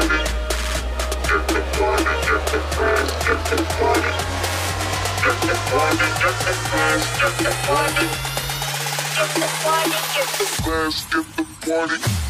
Get the party.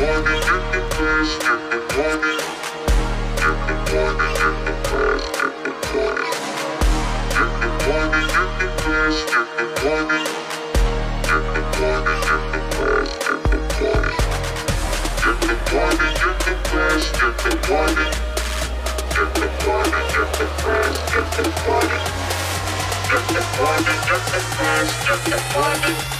Get the party, get the party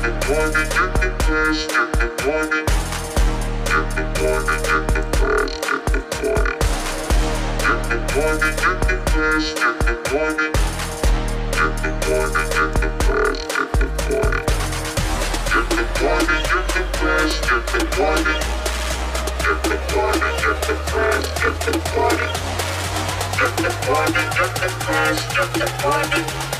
Get the party, get the party